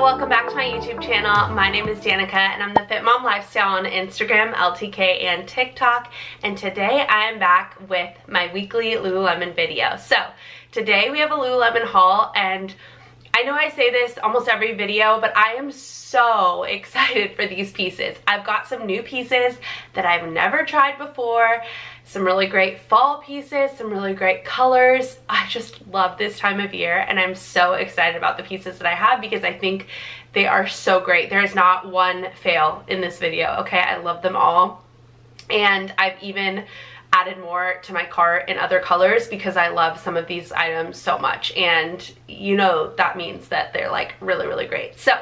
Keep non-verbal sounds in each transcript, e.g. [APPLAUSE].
Welcome back to my YouTube channel. My name is Danica and I'm the Fit Mom Lifestyle on Instagram, LTK, and TikTok. And today I am back with my weekly Lululemon video. So today we have a Lululemon haul and I know I say this almost every video, but I am so [LAUGHS] excited for these pieces. I've got some new pieces that I've never tried before, some really great fall pieces, some really great colors. I just love this time of year and I'm so excited about the pieces that I have because I think they are so great. There is not one fail in this video, okay? I love them all. And I've even added more to my cart in other colors because I love some of these items so much and you know that means that they're like really really great so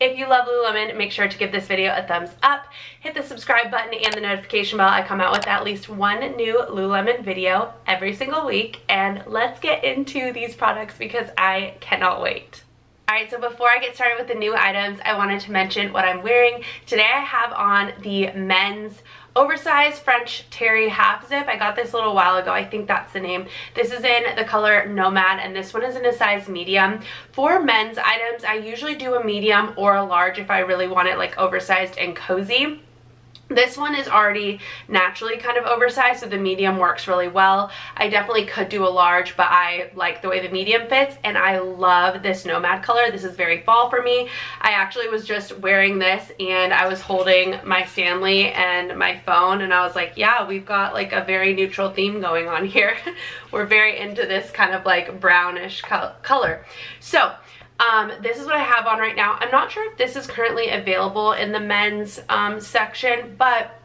if you love Lululemon, make sure to give this video a thumbs up, hit the subscribe button and the notification bell. I come out with at least one new Lululemon video every single week, and let's get into these products because I cannot wait. Alright, so before I get started with the new items, I wanted to mention what I'm wearing. Today I have on the men's oversized French terry half zip. I got this a little while ago. I think that's the name. This is in the color Nomad and this one is in a size medium. For men's items, I usually do a medium or a large if I really want it like oversized and cozy. This one is already naturally kind of oversized, so the medium works really well. I definitely could do a large, but I like the way the medium fits, and I love this Nomad color. This is very fall for me. I actually was just wearing this, and I was holding my Stanley and my phone, and I was like, yeah, we've got like a very neutral theme going on here. [LAUGHS] We're very into this kind of like brownish color. So, um, this is what I have on right now. I'm not sure if this is currently available in the men's um, section, but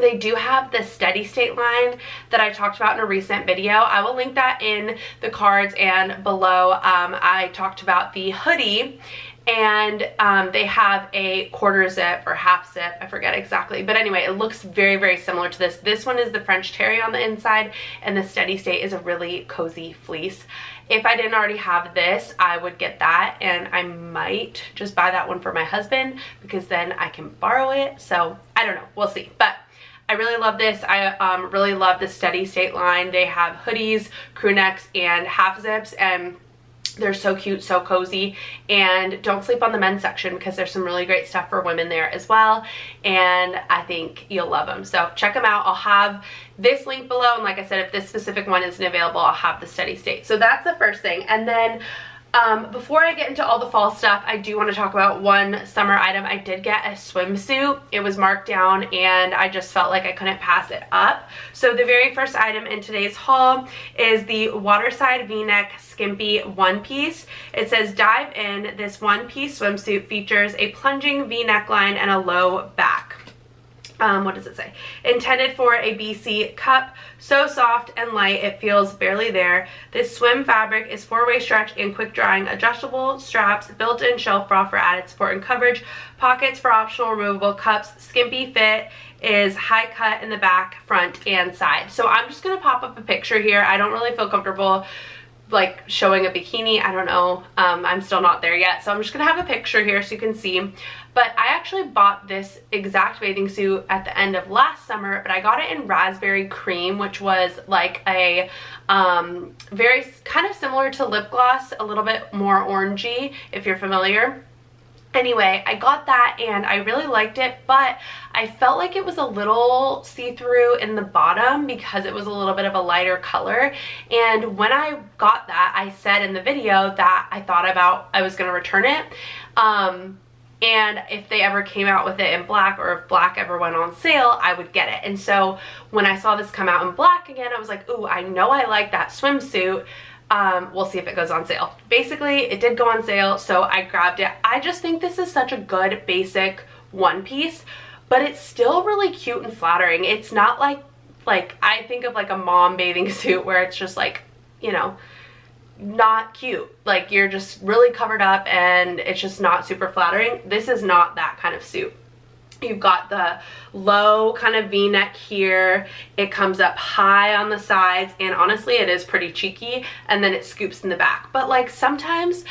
they do have the steady state line that I talked about in a recent video. I will link that in the cards and below. Um, I talked about the hoodie and um, they have a quarter zip or half zip I forget exactly. But anyway it looks very very similar to this. This one is the French terry on the inside and the steady state is a really cozy fleece. If I didn't already have this I would get that and I might just buy that one for my husband because then I can borrow it. So I don't know. We'll see. But I really love this. I um, really love the steady state line. They have hoodies, crew necks, and half zips and they're so cute, so cozy, and don't sleep on the men's section because there's some really great stuff for women there as well, and I think you'll love them. So check them out. I'll have this link below, and like I said, if this specific one isn't available, I'll have the steady state. So that's the first thing, and then um, before I get into all the fall stuff, I do want to talk about one summer item. I did get a swimsuit. It was marked down and I just felt like I couldn't pass it up. So the very first item in today's haul is the Waterside V-neck skimpy one piece. It says dive in. This one piece swimsuit features a plunging V neckline and a low back um, what does it say? Intended for a BC cup, so soft and light it feels barely there. This swim fabric is four-way stretch and quick drying, adjustable straps, built-in shelf bra for added support and coverage, pockets for optional removable cups, skimpy fit, is high cut in the back, front, and side. So I'm just gonna pop up a picture here. I don't really feel comfortable like showing a bikini. I don't know. Um, I'm still not there yet. So I'm just to have a picture here so you can see. But I actually bought this exact bathing suit at the end of last summer, but I got it in raspberry cream, which was like a um, very kind of similar to lip gloss, a little bit more orangey if you're familiar. Anyway, I got that and I really liked it, but I felt like it was a little see-through in the bottom because it was a little bit of a lighter color. And when I got that, I said in the video that I thought about I was going to return it. Um, and if they ever came out with it in black or if black ever went on sale I would get it and so when I saw this come out in black again I was like ooh I know I like that swimsuit um, we'll see if it goes on sale. Basically, it did go on sale, so I grabbed it. I just think this is such a good basic one piece, but it's still really cute and flattering. It's not like, like I think of like a mom bathing [LAUGHS] suit where it's just like, you know, not cute. Like you're just really covered up and it's just not super flattering. This is not that kind of suit. You've got the low kind of v-neck here. It comes up high on the sides and honestly it is pretty cheeky and then it scoops in the back. But like sometimes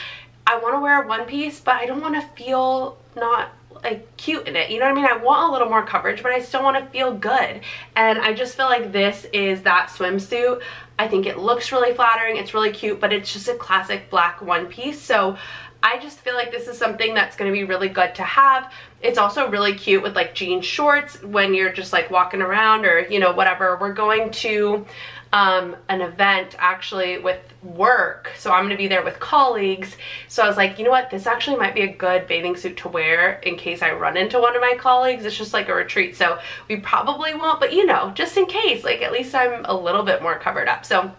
I want to wear a one piece but I don't want to feel not like cute in it you know what I mean I want a little more coverage but I still want to feel good and I just feel like this is that swimsuit I think it looks really flattering it's really cute but it's just a classic black one piece so I just feel like this is something that's going to be really good to have. It's also really cute with like jean shorts when you're just like walking around or, you know, whatever. We're going to um, an event actually with work. So I'm to be there with colleagues. So I was like, you know what? This actually might be a good bathing suit to wear in case I run into one of my colleagues. It's just like a retreat. So we probably won't, but you know, just in case, like at least I'm a little bit more covered up. So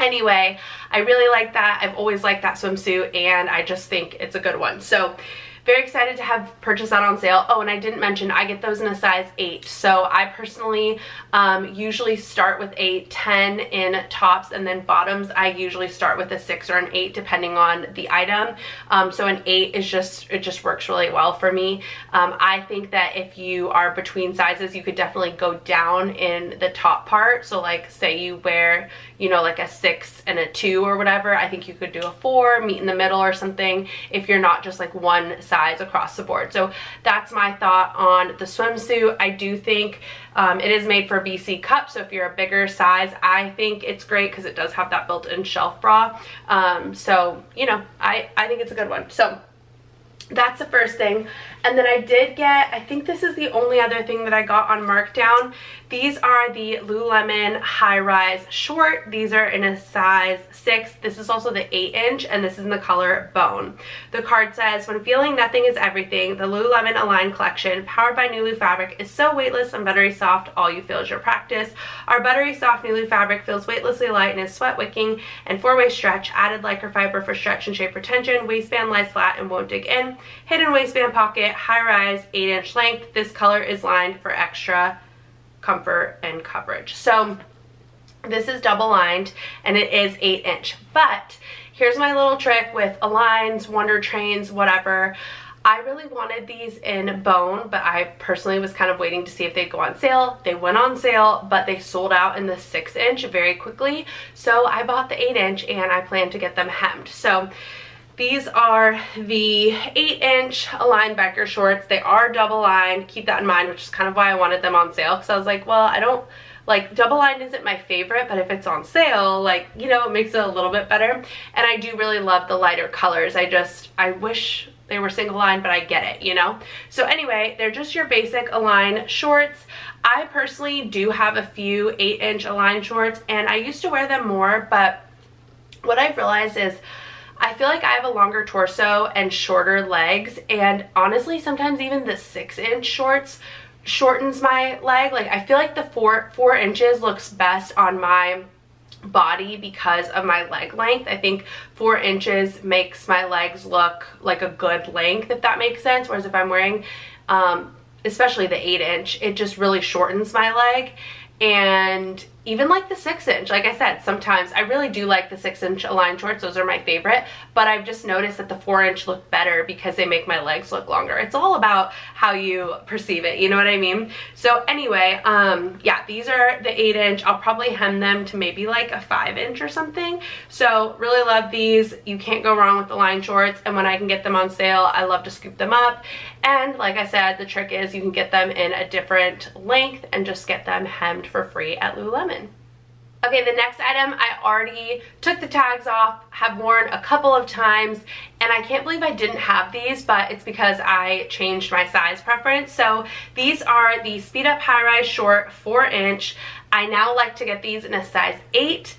anyway, I really like that. I've always liked that swimsuit and I just think it's a good one. So very excited to have purchased that on sale. Oh, and I didn't mention I get those in a size 8. So I personally um, usually start with a 10 in tops and then bottoms I usually start with a 6 or an 8 depending on the item. Um, so an 8 is just, it just works really well for me. Um, I think that if you are between sizes, you could definitely go down in the top part. So like say you wear, you know, like a 6 and a 2 or whatever, I think you could do a 4, meet in the middle or something if you're not just like one size size across the board. So that's my thought on the swimsuit. I do think um, it is made for BC cup, so if you're a bigger size, I think it's great because it does have that built-in shelf bra. Um, so, you know, I, I think it's a good one. So that's the first thing. And then I did get, I think this is the only other thing that I got on markdown. These are the Lululemon High Rise Short. These are in a size 6. This is also the 8 inch and this is in the color Bone. The card says, when feeling nothing is everything, the Lululemon Align collection powered by Nulu fabric is so weightless and buttery soft, all you feel is your practice. Our buttery soft Nulu fabric feels weightlessly light and is sweat wicking and four-way stretch, added lycra fiber for stretch and shape retention, waistband lies flat and won't dig in, hidden waistband pocket, high rise, 8 inch length. This color is lined for extra comfort and coverage. So this is double lined and it is 8 inch. But here's my little trick with Aligns, Wonder Trains, whatever. I really wanted these in bone, but I personally was kind of waiting to see if they'd go on sale. They went on sale, but they sold out in the 6 inch very quickly. So I bought the 8 inch and I plan to get them hemmed. So these are the 8-inch Align Biker shorts. They are double lined. Keep that in mind, which is kind of why I wanted them on sale. Because I was like, well, I don't, like, double lined isn't my favorite, but if it's on sale, like, you know, it makes it a little bit better. And I do really love the lighter colors. I just, I wish they were single line, but I get it, you know? So anyway, they're just your basic Align shorts. I personally do have a few 8-inch Align shorts, and I used to wear them more, but what I've realized is I feel like I have a longer torso and shorter legs and honestly sometimes even the six inch shorts shortens my leg. Like I feel like the four, four inches looks best on my body because of my leg length. I think four inches makes my legs look like a good length if that makes sense. Whereas if I'm wearing um, especially the eight inch, it just really shortens my leg and even like the six inch. Like i said sometimes i really do like the six inch aligned shorts. Those are my favorite. But i've just noticed that the four inch look better because they make my legs look longer. It's all about how you perceive it. You know what i mean? So anyway um yeah these are the eight inch. I'll probably hem them to maybe like a five inch or something. So really love these. You can't go wrong with the line shorts. And when i can get them on sale i love to scoop them up. And like i said the trick is you can get them in a different length and just get them hemmed for free at lululemon Okay, the next item I already took the tags off, have worn a couple of times, and I can't believe I didn't have these, but it's because I changed my size preference. So these are the Speed Up High Rise Short 4 inch. I now like to get these in a size 8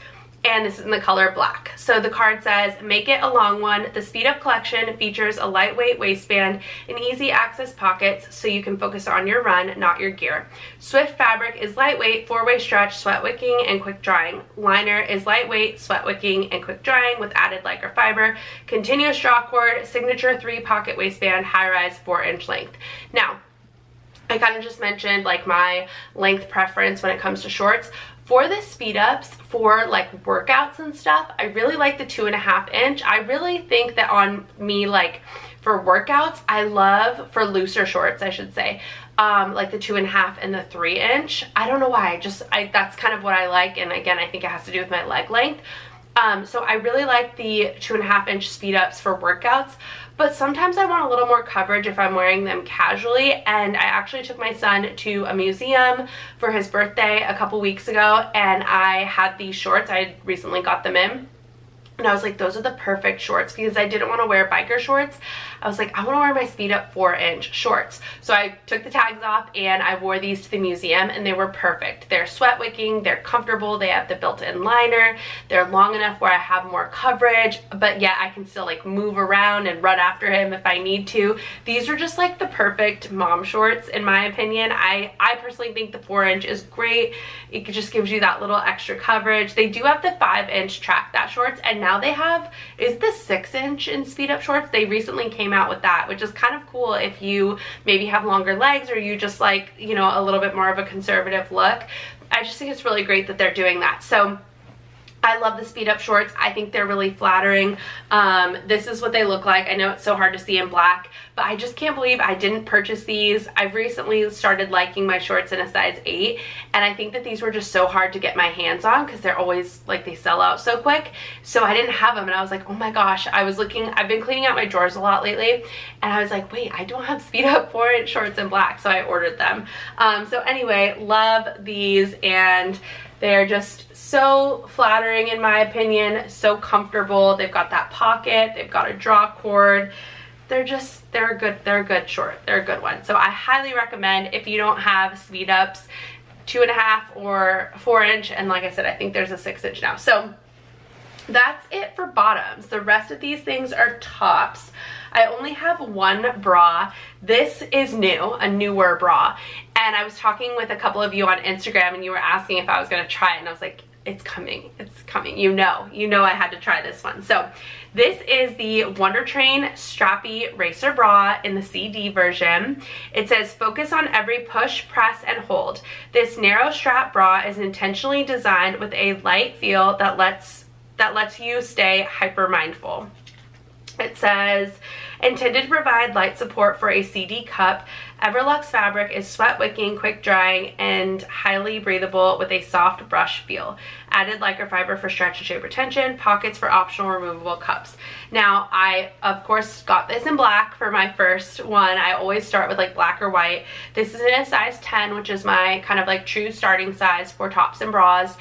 and this is in the color black. So the card says, make it a long one. The Speed Up collection features a lightweight waistband and easy access pockets so you can focus on your run, not your gear. Swift fabric is lightweight, four-way stretch, sweat wicking, and quick drying. Liner is lightweight, sweat wicking, and quick drying with added lycra fiber. Continuous draw cord, signature three pocket waistband, high rise, four inch length. Now, I kind of just mentioned like my length preference when it comes to shorts. For the speed ups, for like workouts and stuff, I really like the two and a half inch. I really think that on me, like for workouts, I love, for looser shorts, I should say, um, like the two and a half and the three inch. I don't know why, I just, I that's kind of what I like. And again, I think it has to do with my leg length. Um, so I really like the two and a half inch speed ups for workouts, but sometimes I want a little more coverage if I'm wearing them casually and I actually took my son to a museum for his birthday a couple weeks ago and I had these shorts, I recently got them in and I was like, those are the perfect shorts because I didn't want to wear biker shorts. I was like, I want to wear my speed up four inch shorts. So I took the tags off and I wore these to the museum and they were perfect. They're sweat wicking, they're comfortable, they have the built-in liner, they're long enough where I have more coverage, but yet I can still like move around and run after him if I need to. These are just like the perfect mom shorts in my opinion. I, I personally think the four inch is great. It just gives you that little extra coverage. They do have the five inch track that shorts and now now they have, is the six inch in speed up shorts? They recently came out with that, which is kind of cool if you maybe have longer legs or you just like, you know, a little bit more of a conservative look. I just think it's really great that they're doing that. So I love the speed up shorts. I think they're really flattering. Um, this is what they look like. I know it's so hard to see in black, but I just can't believe I didn't purchase these. I've recently started liking my shorts in a size 8, and I think that these were just so hard to get my hands on because they're always, like, they sell out so quick. So I didn't have them, and I was like, oh my gosh. I was looking, I've been cleaning out my drawers a lot lately, and I was like, wait, I don't have speed up 4-inch shorts in black, so I ordered them. Um, so anyway, love these, and they're just so flattering in my opinion, so comfortable. They've got that pocket, they've got a draw cord. They're just, they're a good, they're a good short. They're a good one. So I highly recommend if you don't have speed ups, two and a half or four inch. And like I said, I think there's a six inch now. So that's it for bottoms. The rest of these things are tops. I only have one bra. This is new, a newer bra. And I was talking with a couple of you on Instagram and you were asking if I was gonna try it and I was like, it's coming, it's coming. You know, you know I had to try this one. So this is the Wonder Train Strappy Racer Bra in the CD version. It says focus on every push, press, and hold. This narrow strap bra is intentionally designed with a light feel that lets that lets you stay hyper mindful. It says, intended to provide light support for a CD cup, Everlux fabric is sweat wicking, quick drying, and highly breathable with a soft brush feel. Added lycra fiber for stretch and shape retention, pockets for optional removable cups. Now, I, of course, got this in black for my first one. I always start with like black or white. This is in a size 10, which is my kind of like true starting size for tops and bras,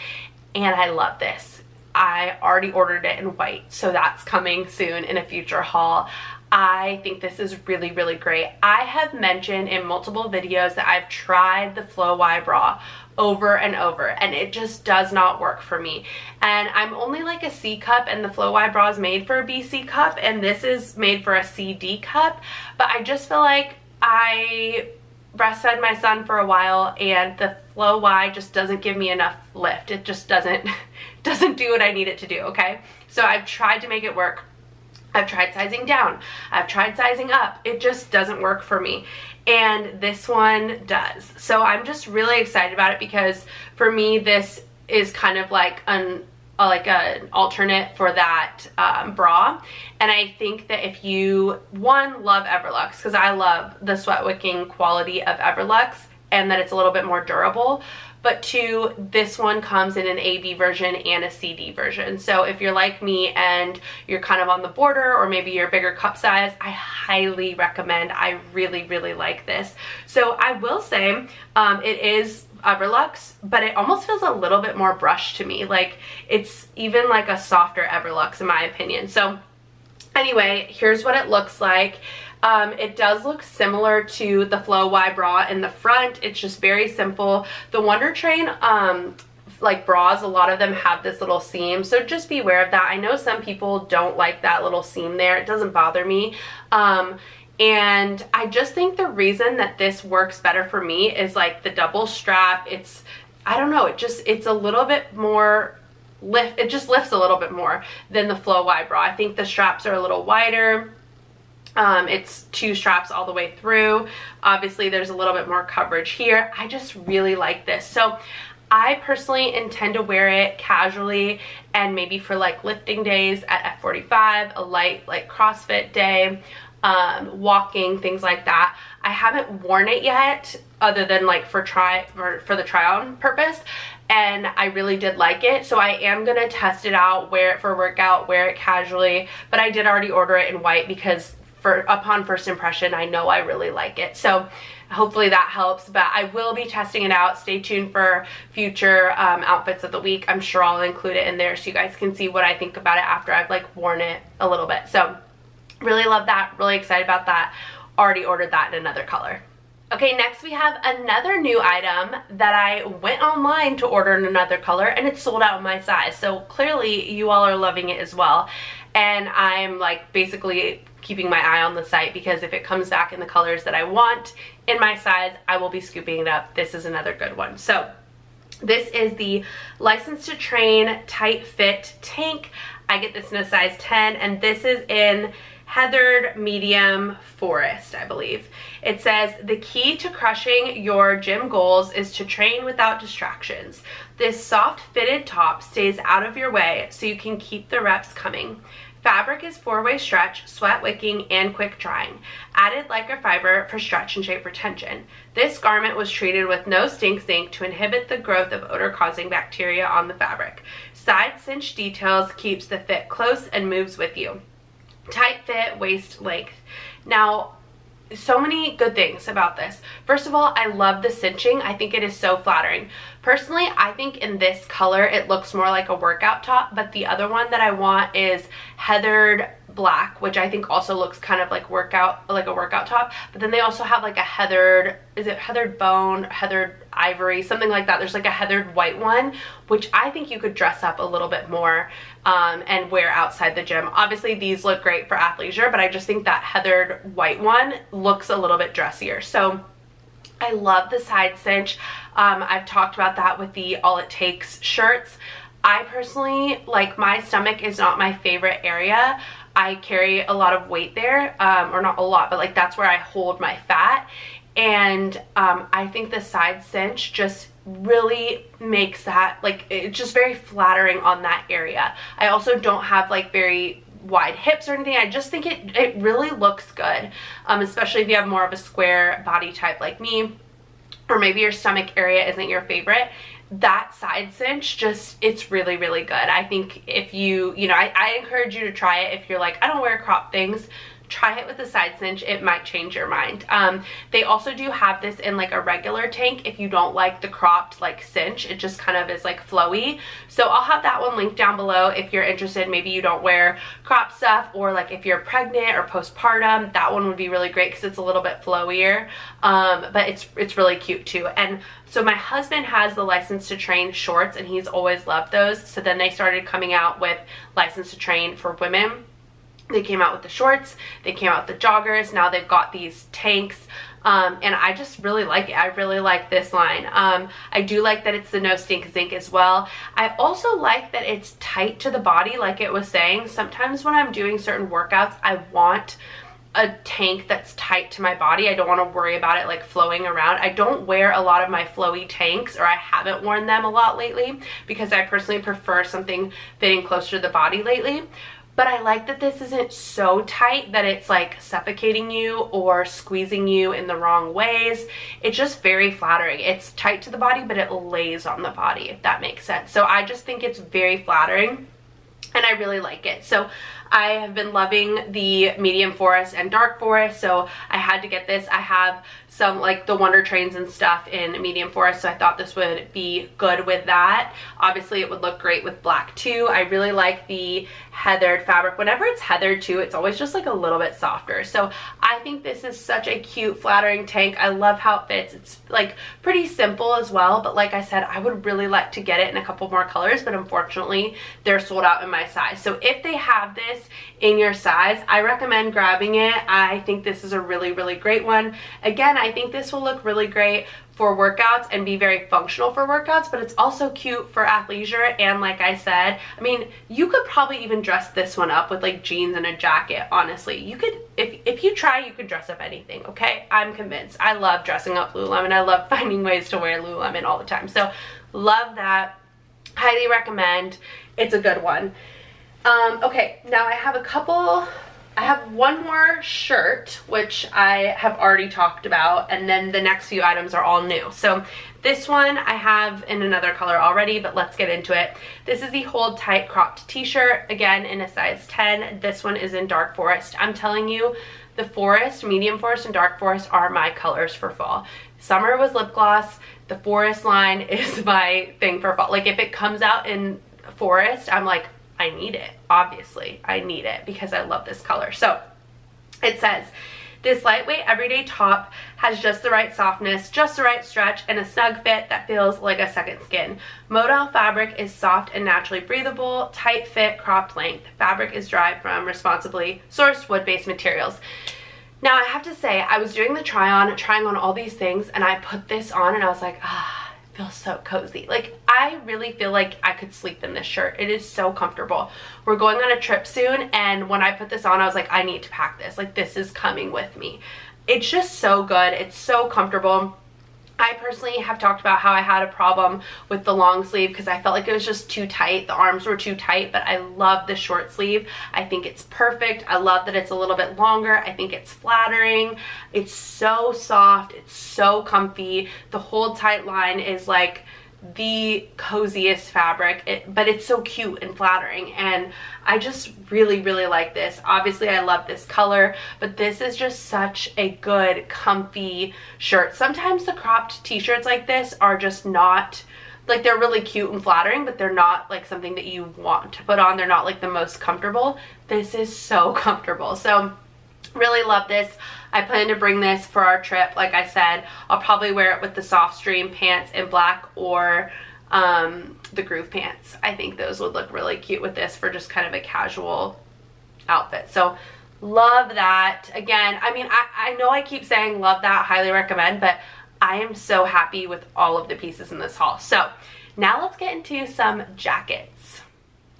and I love this. I already ordered it in white, so that's coming soon in a future haul. I think this is really, really great. I have mentioned in multiple videos that I've tried the Flow Y bra over and over and it just does not work for me. And I'm only like a C cup and the Flow Y bra is made for a BC cup and this is made for a CD cup. But I just feel like I breastfed my son for a while and the Flow Y just doesn't give me enough lift. It just doesn't [LAUGHS] doesn't do what I need it to do, okay? So I've tried to make it work. I've tried sizing down. I've tried sizing up. It just doesn't work for me. And this one does. So I'm just really excited about it because for me, this is kind of like an like an alternate for that um, bra and I think that if you one love Everlux because I love the sweat wicking quality of Everlux and that it's a little bit more durable but two, this one comes in an AB version and a CD version. So if you're like me and you're kind of on the border or maybe you're bigger cup size, I highly recommend. I really, really like this. So I will say um, it is Everlux, but it almost feels a little bit more brushed to me. Like it's even like a softer Everlux in my opinion. So anyway, here's what it looks like. Um, it does look similar to the Flow Y bra in the front. It's just very simple. The Wonder Train um, like bras, a lot of them have this little seam. So just be aware of that. I know some people don't like that little seam there. It doesn't bother me. Um, and I just think the reason that this works better for me is like the double strap. It's, I don't know, it just, it's a little bit more lift, it just lifts a little bit more than the Flow Y bra. I think the straps are a little wider um, it's two straps all the way through. Obviously, there's a little bit more coverage here. I just really like this. So I personally intend to wear it casually and maybe for like lifting days at F45, a light like CrossFit day, um, walking, things like that. I haven't worn it yet other than like for try for, for the try on purpose and I really did like it so I am gonna test it out wear it for workout wear it casually but I did already order it in white because for upon first impression, I know I really like it. So hopefully that helps but I will be testing it out stay tuned for future um, outfits of the week I'm sure I'll include it in there so you guys can see what I think about it after I've like worn it a little bit so really love that really excited about that already ordered that in another color Okay, next we have another new item that I went online to order in another color and it's sold out in my size. So clearly you all are loving it as well. And I'm like basically keeping my eye on the site because if it comes back in the colors that I want in my size, I will be scooping it up. This is another good one. So this is the License to Train Tight Fit Tank. I get this in a size 10 and this is in Heathered Medium Forest, I believe. It says, the key to crushing your gym goals is to train without distractions. This soft fitted top stays out of your way so you can keep the reps coming. Fabric is four-way stretch, sweat wicking, and quick drying. Added lycra fiber for stretch and shape retention. This garment was treated with no stink zinc to inhibit the growth of odor-causing bacteria on the fabric. Side cinch details keeps the fit close and moves with you tight fit waist length. Now, so many good things about this. First of all, I love the cinching. I think it is so flattering. Personally, I think in this color, it looks more like a workout top, but the other one that I want is heathered black, which I think also looks kind of like workout, like a workout top. But then they also have like a heathered, is it heathered bone, heathered ivory, something like that. There's like a heathered white one, which I think you could dress up a little bit more um, and wear outside the gym. Obviously these look great for athleisure, but I just think that heathered white one looks a little bit dressier. So I love the side cinch. Um, I've talked about that with the All It Takes shirts. I personally, like my stomach is not my favorite area. I carry a lot of weight there, um, or not a lot, but like that's where I hold my fat. And um, I think the side cinch just really makes that, like, it's just very flattering on that area. I also don't have like very wide hips or anything. I just think it, it really looks good, um, especially if you have more of a square body type like me, or maybe your stomach area isn't your favorite that side cinch just it's really really good. I think if you you know I, I encourage you to try it if you're like i don't wear crop things try it with a side cinch it might change your mind. Um, they also do have this in like a regular tank. If you don't like the cropped like cinch it just kind of is like flowy. So i'll have that one linked down below if you're interested. Maybe you don't wear crop stuff or like if you're pregnant or postpartum that one would be really great because it's a little bit flowier. Um, but it's it's really cute too. And so my husband has the license to train shorts and he's always loved those. So then they started coming out with license to train for women they came out with the shorts, they came out with the joggers, now they've got these tanks. Um, and I just really like it. I really like this line. Um, I do like that it's the no stink zinc as well. I also like that it's tight to the body like it was saying. Sometimes when I'm doing certain workouts, I want a tank that's tight to my body. I don't want to worry about it like flowing around. I don't wear a lot of my flowy tanks or I haven't worn them a lot lately because I personally prefer something fitting closer to the body lately but I like that this isn't so tight that it's like suffocating you or squeezing you in the wrong ways. It's just very flattering. It's tight to the body, but it lays on the body, if that makes sense. So I just think it's very flattering and I really like it. So I have been loving the medium forest and dark forest, so I had to get this. I have some like the Wonder Trains and stuff in medium forest, so I thought this would be good with that. Obviously, it would look great with black too. I really like the heathered fabric. Whenever it's heathered too, it's always just like a little bit softer. So I think this is such a cute, flattering tank. I love how it fits. It's like pretty simple as well, but like I said, I would really like to get it in a couple more colors, but unfortunately, they're sold out in my size. So if they have this in your size, I recommend grabbing it. I think this is a really, really great one. Again, I think this will look really great for workouts and be very functional for workouts, but it's also cute for athleisure. And like I said, I mean, you could probably even dress this one up with like jeans and a jacket, honestly. You could, if, if you try, you could dress up anything, okay? I'm convinced. I love dressing up Lululemon. I love [LAUGHS] finding ways to wear Lululemon all the time. So love that. Highly recommend. It's a good one. Um, okay, now I have a couple I have one more shirt, which I have already talked about, and then the next few items are all new. So this one I have in another color already, but let's get into it. This is the Hold Tight cropped t-shirt, again in a size 10. This one is in dark forest. I'm telling you, the forest, medium forest and dark forest are my colors for fall. Summer was lip gloss. The forest line [LAUGHS] is my thing for fall. Like if it comes out in forest, I'm like, I need it. Obviously, I need it because I love this color. So it says, this lightweight everyday top has just the right softness, just the right stretch, and a snug fit that feels like a second skin. Modal fabric is soft and naturally breathable, tight fit, cropped length. Fabric is derived from responsibly sourced wood-based materials. Now I have to say, I was doing the try on, trying on all these things, and I put this on and I was like, ah, feels so cozy. Like, I really feel like I could sleep in this shirt. It is so comfortable. We're going on a trip soon, and when I put this on, I was like, I need to pack this. Like, this is coming with me. It's just so good. It's so comfortable. I personally have talked about how I had a problem with the long sleeve because I felt like it was just too tight. The arms were too tight, but I love the short sleeve. I think it's perfect. I love that it's a little bit longer. I think it's flattering. It's so soft. It's so comfy. The hold tight line is like the coziest fabric it, but it's so cute and flattering and I just really really like this. Obviously I love this color but this is just such a good comfy shirt. Sometimes the cropped t-shirts like this are just not like they're really cute and flattering but they're not like something that you want to put on. They're not like the most comfortable. This is so [LAUGHS] comfortable. So really love this I plan to bring this for our trip. Like I said, I'll probably wear it with the Softstreme pants in black or um, the groove pants. I think those would look really cute with this for just kind of a casual outfit. So love that. Again, I mean, I, I know I keep saying love that, highly recommend, but I am so happy with all of the pieces in this haul. So now let's get into some jackets.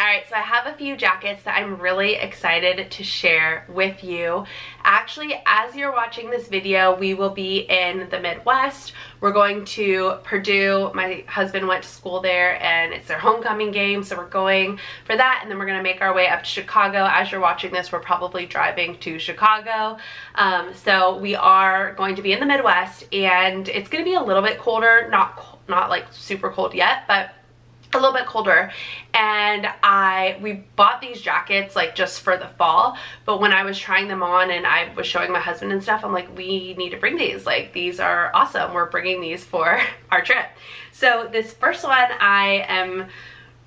Alright, so I have a few jackets that I'm really excited to share with you. Actually, as you're watching this video, we will be in the Midwest. We're going to Purdue. My husband went to school there and it's their homecoming game, so we're going for that and then we're to make our way up to Chicago. As you're watching this, we're probably driving to Chicago. Um, so we are going to be in the Midwest and it's to be a little bit colder, not, not like super cold yet, but a little bit colder and I we bought these jackets like just for the fall but when I was trying them on and I was showing my husband and stuff I'm like we need to bring these like these are awesome we're bringing these for [LAUGHS] our trip so this first one I am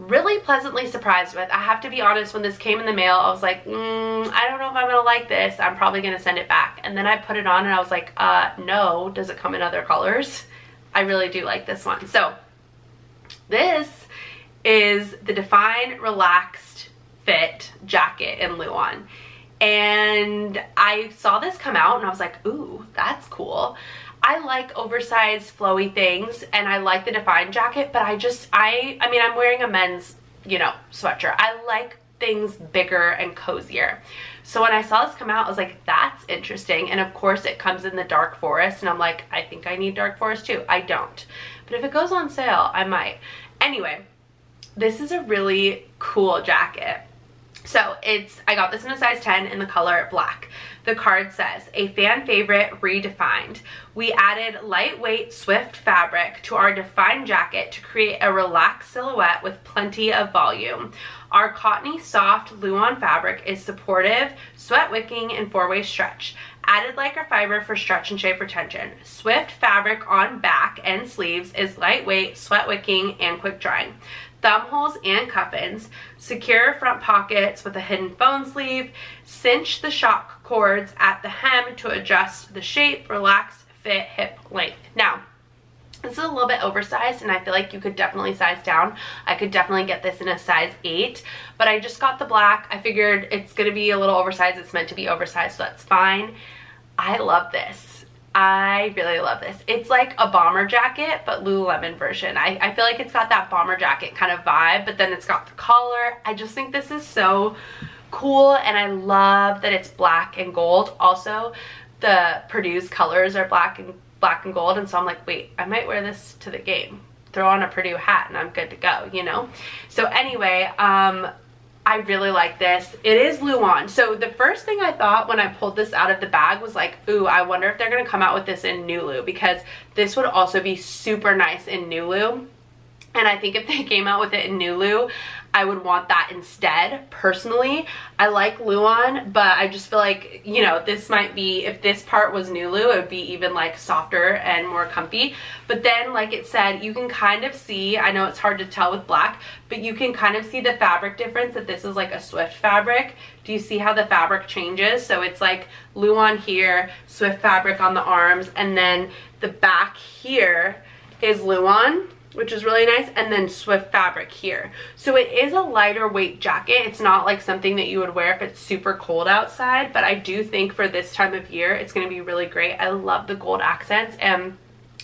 really pleasantly surprised with. I have to be honest, when this came in the mail, I was like, mm, I don't know if I'm gonna like this. I'm probably gonna send it back. And then I put it on and I was like, uh, no, does it come in other colors? I really do like this one. So this is the Define Relaxed Fit jacket in Luon. And I saw this come out and I was like, ooh, that's cool. I like oversized flowy things and I like the Define jacket, but I just, I, I mean, I'm wearing a men's, you know, sweatshirt. I like things bigger and cozier. So when I saw this come out, I was like, that's interesting. And of course it comes in the dark forest and I'm like, I think I need dark forest too. I don't. But if it goes on sale, I might. Anyway, this is a really cool jacket. So it's, I got this in a size 10 in the color black. The card says, a fan favorite redefined. We added lightweight Swift fabric to our defined jacket to create a relaxed silhouette with plenty of volume. Our cottony soft Luon fabric is supportive, sweat wicking, and four-way stretch. Added Lycra fiber for stretch and shape retention. Swift fabric on back and sleeves is lightweight, sweat wicking, and quick drying thumb holes and cuffins, secure front pockets with a hidden phone sleeve, cinch the shock cords at the hem to adjust the shape, relax, fit, hip length. Now, this is a little bit oversized and I feel like you could definitely size down. I could definitely get this in a size 8, but I just got the black. I figured it's going to be a little oversized. It's meant to be oversized, so that's fine. I love this. I really love this. It's like a bomber jacket, but Lululemon version. I, I feel like it's got that bomber jacket kind of vibe, but then it's got the collar. I just think this is so cool, and I love that it's black and gold. Also, the Purdue's colors are black and black and gold, and so I'm like, wait, I might wear this to the game. Throw on a Purdue hat and I'm good to go, you know? So anyway, um, I really like this. It is Luon. So the first thing I thought when I pulled this out of the bag was like, ooh, I wonder if they're going to come out with this in Nulu because this would also be super nice in Nulu. And I think if they came out with it in Nulu, I would want that instead, personally. I like Luon, but I just feel like, you know, this might be, if this part was Nulu, it would be even like softer and more comfy. But then, like it said, you can kind of see, I know it's hard to tell with black, but you can kind of see the fabric difference that this is like a Swift fabric. Do you see how the fabric changes? So it's like Luon here, Swift fabric on the arms, and then the back here is Luon which is really nice and then swift fabric here. So it is a lighter weight jacket. It's not like something that you would wear if it's super cold outside but i do think for this time of year it's going to be really great. I love the gold accents and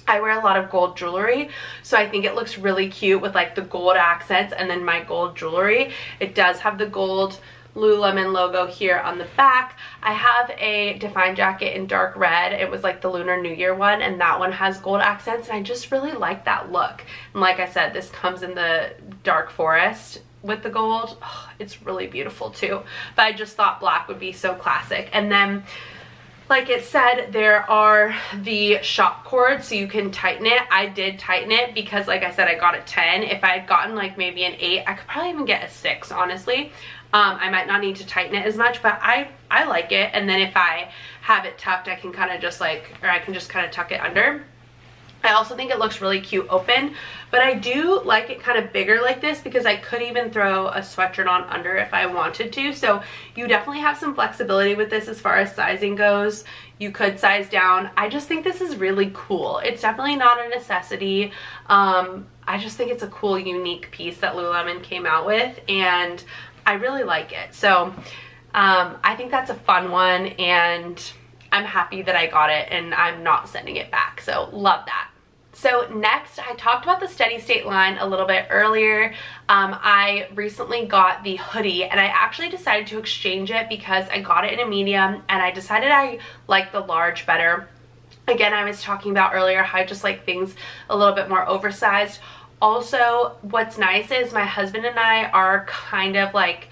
I wear a lot of gold jewelry, so I think it looks really cute with like the gold accents and then my gold jewelry. It does have the gold Lululemon logo here on the back. I have a Define jacket in dark red. It was like the Lunar New Year one and that one has gold accents and I just really like that look. And like I said, this comes in the dark forest with the gold. Oh, it's really beautiful too. But I just thought black would be so classic. And then like it said there are the shock cords so you can tighten it i did tighten it because like i said i got a 10 if i had gotten like maybe an 8 i could probably even get a 6 honestly um, I might not need to tighten it as much, but I, I like it. And then if I have it tucked, I can kind of just like, or I can just kind of tuck it under. I also think it looks really cute open, but I do like it kind of bigger like this because I could even throw a sweatshirt on under if I wanted to. So you definitely have some flexibility with this as far as sizing goes. You could size down. I just think this is really cool. It's definitely not a necessity. Um, I just think it's a cool, unique piece that Lululemon came out with. And I really like it. So um, I think that's a fun one and I'm happy that I got it and I'm not sending it back. So love that. So next, I talked about the Steady State line a little bit earlier. Um, I recently got the hoodie and I actually decided to exchange it because I got it in a medium and I decided I like the large better. Again, I was talking about earlier how I just like things a little bit more oversized also what's nice is my husband and I are kind of like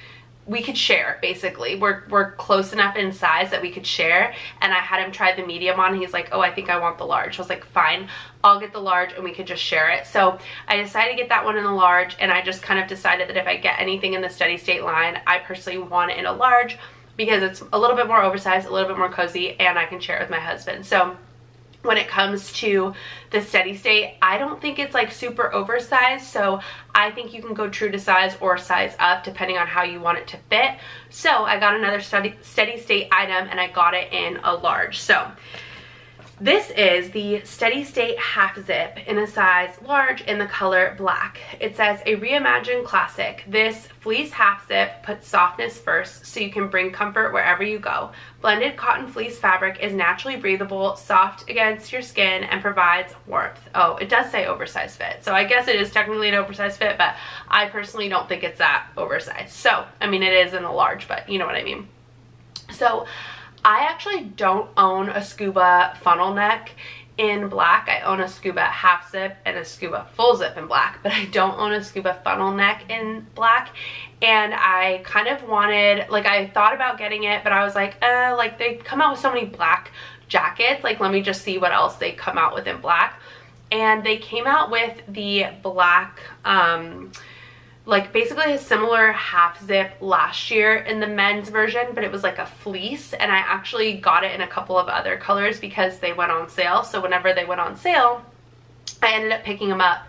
we could share basically. We're we're close enough in size that we could share. And I had him try the medium on. He's like oh I think I want the large. I was like fine. I'll get the large and we could just share it. So I decided to get that one in the large and I just kind of decided that if I get anything in the steady state line I personally want it in a large because it's a little bit more oversized a little bit more cozy and I can share it with my husband. So when it comes to the steady state i don't think it's like super oversized so i think you can go true to size or size up depending on how you want it to fit. So i got another steady steady state item and i got it in a large. So this is the Steady State Half Zip in a size large in the color black. It says a reimagined classic. This fleece half zip puts softness first so you can bring comfort wherever you go. Blended cotton fleece fabric is naturally breathable, soft against your skin, and provides warmth. Oh, it does say oversized fit. So I guess it is technically an oversized fit, but I personally don't think it's that oversized. So, I mean, it is in a large, but you know what I mean. So I actually don't own a scuba funnel neck in black. I own a scuba half zip and a scuba full zip in black, but I don't own a scuba funnel neck in black. And I kind of wanted, like I thought about getting it, but I was like, uh, like they come out with so many black jackets. Like let me just see what else they come out with in black. And they came out with the black, um, like basically a similar half zip last year in the men's version but it was like a fleece and I actually got it in a couple of other colors because they went on sale so whenever they went on sale I ended up picking them up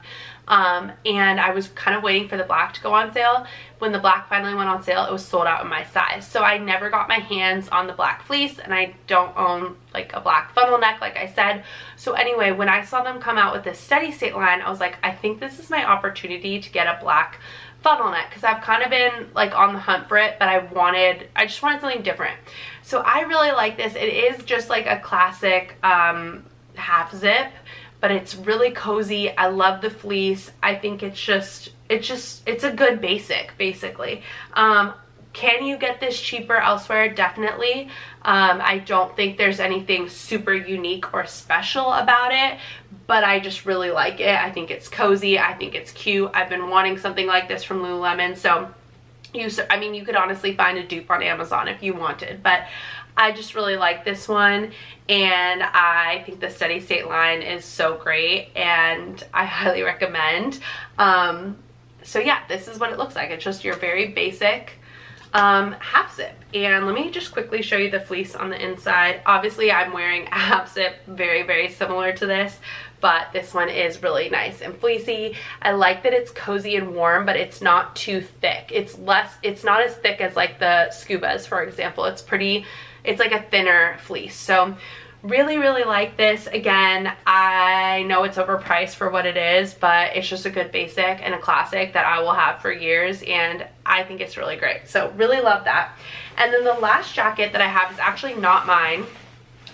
um, and I was kind of waiting for the black to go on sale. When the black finally went on sale, it was sold out in my size. So I never got my hands on the black fleece and I don't own like a black funnel neck like I said. So anyway, when I saw them come out with this steady state line, I was like, I think this is my opportunity to get a black funnel neck because I've kind of been like on the hunt for it but I wanted I just wanted something different. So I really like this. It is just like a classic um, half zip but it's really cozy. I love the fleece. I think it's just it's just it's a good basic basically. Um, can you get this cheaper elsewhere? Definitely. Um, I don't think there's anything super unique or special about it, but I just really like it. I think it's cozy. I think it's cute. I've been wanting something like this from Lululemon, so you I mean you could honestly find a dupe on Amazon if you wanted but I just really like this one and I think the steady state line is so great and I [LAUGHS] highly recommend um, so yeah this is what it looks like it's just your very basic um, half zip and let me just quickly show you the fleece on the inside obviously I'm wearing a half zip very very similar to this but this one is really nice and fleecy. I like that it's cozy and warm, but it's not too thick. It's less, it's not as thick as like the Scubas, for example. It's pretty, it's like a thinner fleece. So really, really like this. Again, I know it's overpriced for what it is, but it's just a good basic and a classic that I will have for years, and I think it's really great. So really love that. And then the last jacket that I have is actually not mine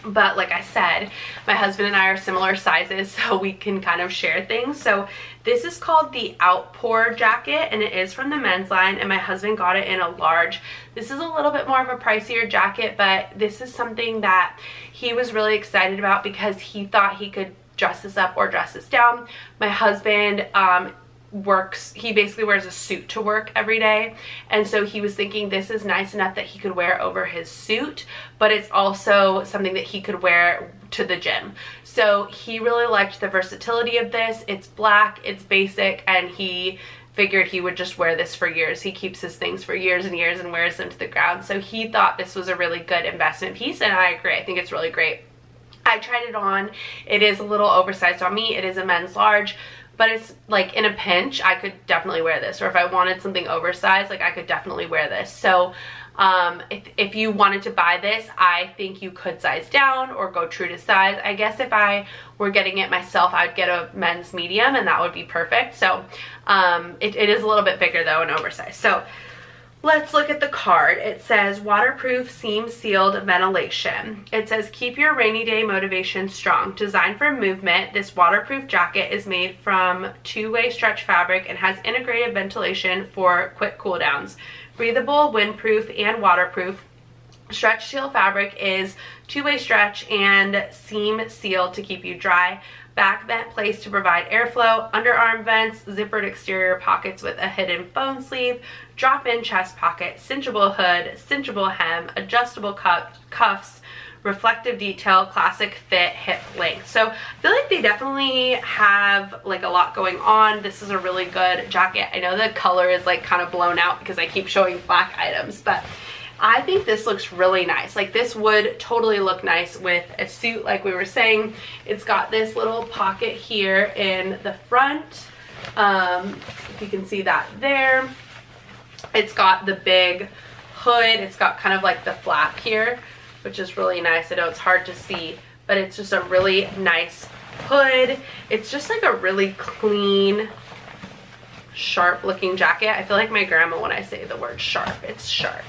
but like I said, my husband and I are similar sizes [LAUGHS] so we can kind of share things. So this is called the Outpour jacket and it is from the men's line and my husband got it in a large. This is a little bit more of a pricier jacket, but this is something that he was really excited about because he thought he could dress this up or dress this down. My husband um, works he basically wears a suit to work every day and so he was thinking this is nice enough that he could wear over his suit but it's also something that he could wear to the gym so he really liked the versatility of this. It's black it's basic and he figured he would just wear this for years. He keeps his things for years and years and wears them to the ground. So he thought this was a really good investment piece and I agree. I think it's really great. I tried it on. It is a little oversized on me. It is a men's large, but it's like in a pinch I could definitely wear this. Or if I wanted something oversized like I could definitely wear this. So um, if, if you wanted to buy this I think you could size down or go true to size I guess if I were getting it myself I'd get a men's medium and that would be perfect so um, it, it is a little bit bigger though and oversized so Let's look at the card. It says waterproof seam sealed ventilation. It says keep your rainy day motivation strong. Designed for movement, this waterproof jacket is made from two-way stretch fabric and has integrated ventilation for quick cool downs. Breathable, windproof, and waterproof. Stretch seal fabric is two-way stretch and seam sealed to keep you dry back vent placed to provide airflow, underarm vents, zippered exterior pockets with a hidden phone sleeve, drop-in chest pocket, cinchable hood, cinchable hem, adjustable cuff, cuffs, reflective detail, classic fit, hip length. So I feel like they definitely have like a lot going on. This is a really good jacket. I know the color is like kind of blown out because I keep showing black items, but I think this looks really nice. Like this would totally look nice with a suit like we were saying. It's got this little pocket here in the front. Um, if you can see that there. It's got the big hood. It's got kind of like the flap here, which is really nice. I know it's hard to see, but it's just a really nice hood. It's just like a really clean, sharp looking jacket. I feel like my grandma when I say the word sharp, it's sharp.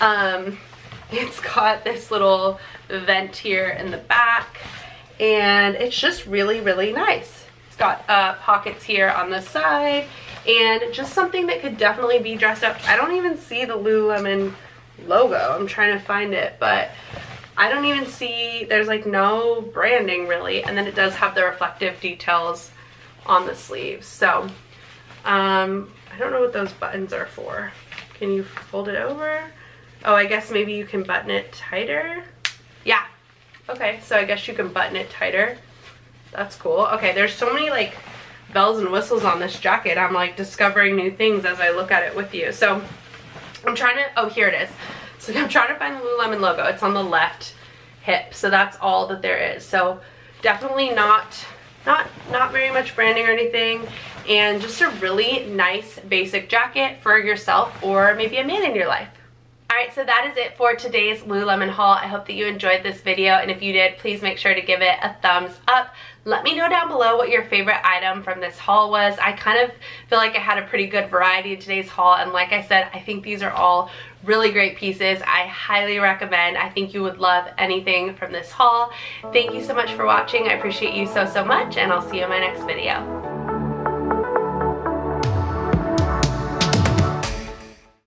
Um, [LAUGHS] it's got this little vent here in the back and it's just really, really nice. It's got uh, pockets here on the side and just something that could definitely be dressed up. I don't even see the Lululemon logo. I'm trying to find it, but I don't even see, there's like no branding really. And then it does have the reflective details on the sleeves. So um, I don't know what those buttons are for. Can you fold it over? Oh, I guess maybe you can button it tighter. Yeah. Okay, so I guess you can button it tighter. That's cool. Okay, there's so many like bells and whistles on this jacket. I'm like discovering new things as I look at it with you. So I'm trying to, oh, here it is. So I'm trying to find the Lululemon logo. It's on the left hip. So that's all that there is. So definitely not, not, not very much branding or anything. And just a really nice basic jacket for yourself or maybe a man in your life. Alright, so that is it for today's Lululemon haul. I hope that you enjoyed this video, and if you did, please make sure to give it a thumbs up. Let me know down below what your favorite item from this haul was. I kind of feel like I had a pretty good variety in today's haul, and like I said, I think these are all really great pieces. I highly recommend. I think you would love anything from this haul. Thank you so much for watching. I appreciate you so, so much, and I'll see you in my next video.